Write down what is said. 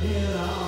here I